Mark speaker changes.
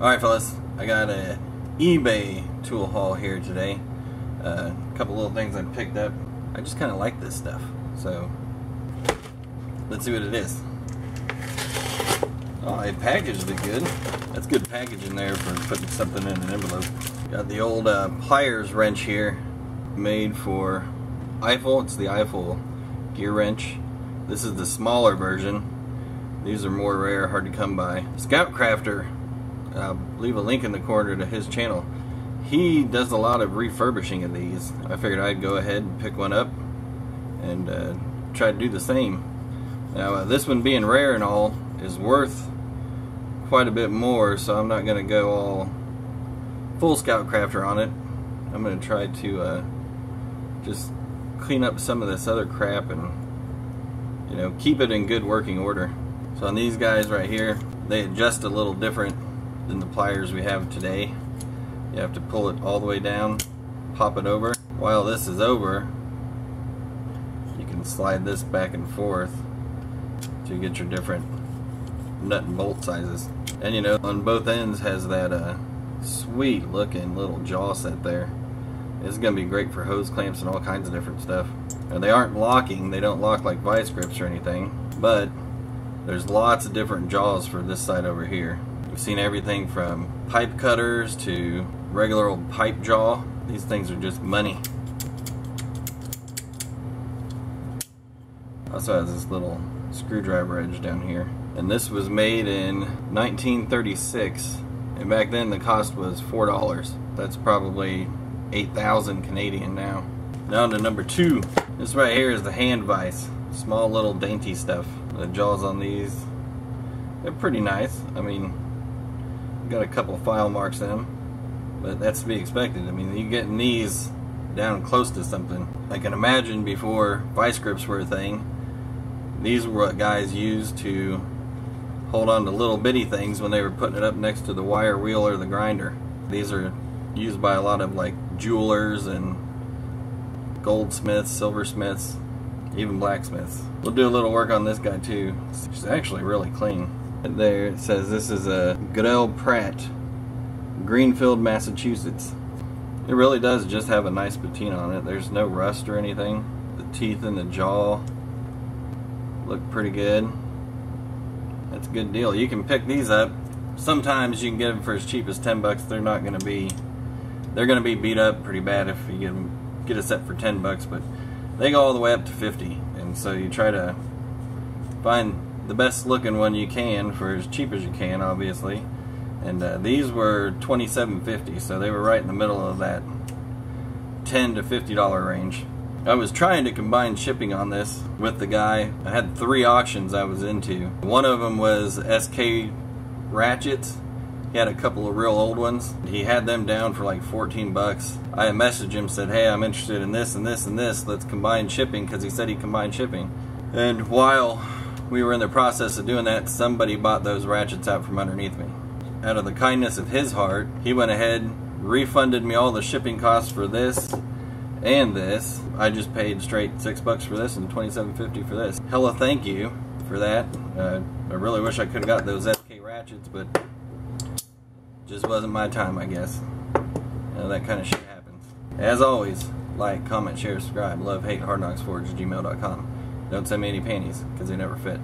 Speaker 1: Alright fellas, I got a eBay tool haul here today. Uh, a couple little things I picked up. I just kind of like this stuff. So, let's see what it is. Oh, I packaged it good. That's good packaging there for putting something in an envelope. Got the old uh, pliers wrench here, made for Eifel. It's the Eifel gear wrench. This is the smaller version. These are more rare, hard to come by. Scout Crafter I'll leave a link in the corner to his channel. He does a lot of refurbishing of these. I figured I'd go ahead and pick one up and uh, try to do the same. Now uh, this one being rare and all is worth quite a bit more so I'm not going to go all full Scout Crafter on it. I'm going to try to uh, just clean up some of this other crap and you know keep it in good working order. So on these guys right here they adjust a little different than the pliers we have today. You have to pull it all the way down, pop it over. While this is over, you can slide this back and forth to get your different nut and bolt sizes. And you know, on both ends has that uh, sweet looking little jaw set there. It's going to be great for hose clamps and all kinds of different stuff. And they aren't locking, they don't lock like vice grips or anything, but there's lots of different jaws for this side over here. We've seen everything from pipe cutters to regular old pipe jaw. These things are just money. Also has this little screwdriver edge down here. And this was made in 1936. And back then the cost was $4. That's probably 8,000 Canadian now. Now to number two. This right here is the hand vise. Small little dainty stuff. The jaws on these, they're pretty nice. I mean, got a couple file marks in them, but that's to be expected. I mean, you're getting these down close to something. I can imagine before vice grips were a thing, these were what guys used to hold on to little bitty things when they were putting it up next to the wire wheel or the grinder. These are used by a lot of like jewelers and goldsmiths, silversmiths, even blacksmiths. We'll do a little work on this guy too. It's actually really clean there it says this is a Goodell Pratt Greenfield Massachusetts. It really does just have a nice patina on it. There's no rust or anything. The teeth and the jaw look pretty good. That's a good deal. You can pick these up. Sometimes you can get them for as cheap as 10 bucks. They're not going to be they're going to be beat up pretty bad if you get them get a set for 10 bucks but they go all the way up to 50 and so you try to find the best looking one you can for as cheap as you can, obviously. And uh, these were 27.50, so they were right in the middle of that 10 to 50 dollar range. I was trying to combine shipping on this with the guy. I had three auctions I was into. One of them was SK ratchets. He had a couple of real old ones. He had them down for like 14 bucks. I messaged him, said, hey, I'm interested in this and this and this. Let's combine shipping because he said he combined shipping. And while we were in the process of doing that, somebody bought those ratchets out from underneath me. Out of the kindness of his heart, he went ahead, refunded me all the shipping costs for this and this. I just paid straight six bucks for this and twenty-seven fifty for this. Hella thank you for that. Uh, I really wish I could have got those SK ratchets, but just wasn't my time, I guess. You know, that kind of shit happens. As always, like, comment, share, subscribe, love, hate, hardknocksforge, gmail.com. Don't send me any panties, because they never fit.